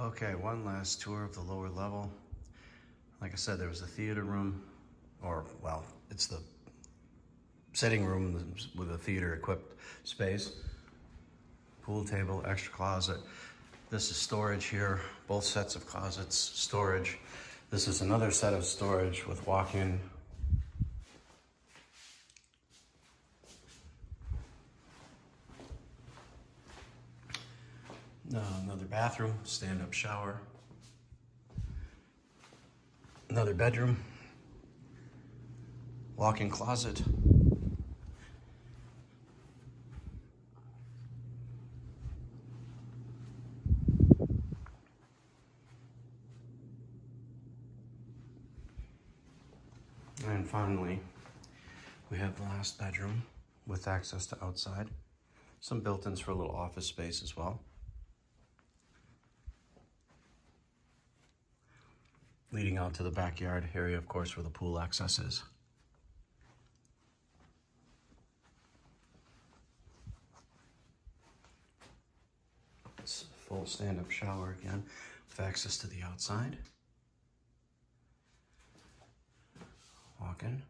Okay, one last tour of the lower level. Like I said, there was a theater room, or well, it's the sitting room with a theater equipped space. Pool table, extra closet. This is storage here, both sets of closets, storage. This is another set of storage with walk-in Uh, another bathroom, stand-up shower. Another bedroom. Walk-in closet. And finally, we have the last bedroom with access to outside. Some built-ins for a little office space as well. Leading out to the backyard area, of course, where the pool access is. It's a full stand-up shower again with access to the outside. Walk in.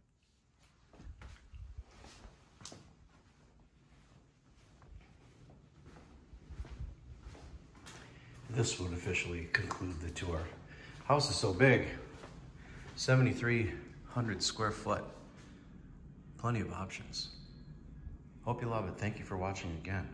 This would officially conclude the tour. House is so big, 7,300 square foot. Plenty of options. Hope you love it. Thank you for watching again.